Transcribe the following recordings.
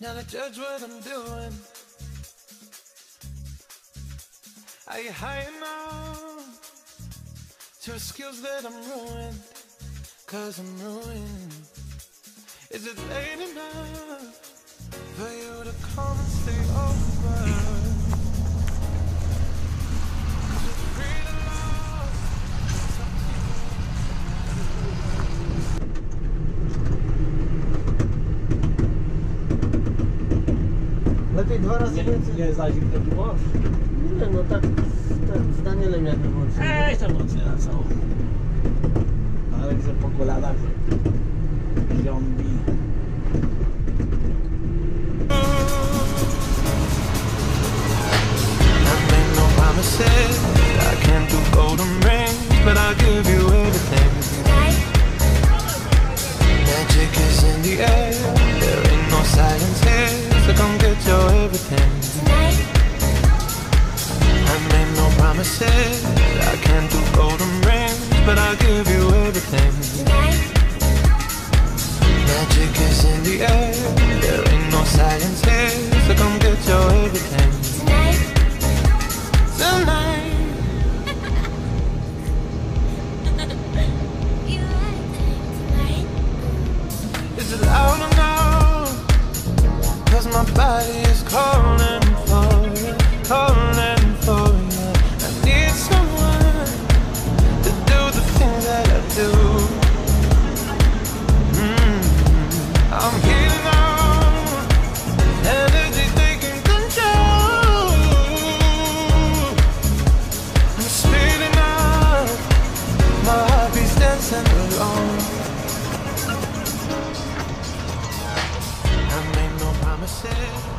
judge what I'm doing. Are you high enough to excuse that I'm ruined? Cause I'm ruined. Is it late enough for you to come and stay over? Lepiej dwa razy więcej. Nie za zimno było? Nie no tak ten, z Danielem jakby włączył. Ej, tam nocy na całą. Ale widzę po kolanach. Zombie. I made no promises. I can't do golden rings, but I'll give you everything. Magic is in the air. There ain't no science here, get your everything. I made no promises. I can't do golden rings, but I'll give you everything. Tonight. Magic is in the air. There ain't no science here, so come get your everything. I made no promises.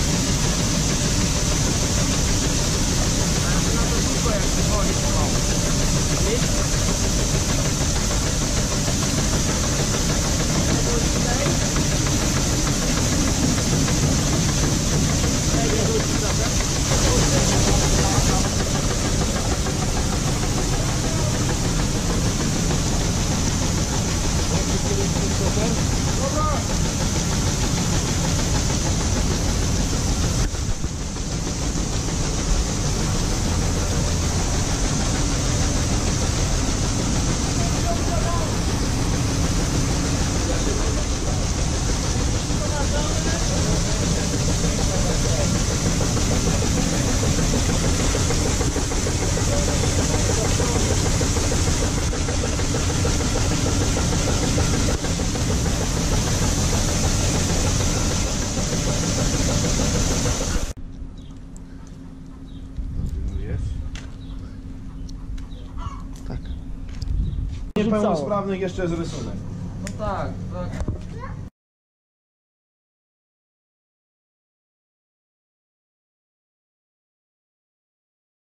szufladę. Niepełnosprawnych jeszcze jest rysunek. No tak, tak.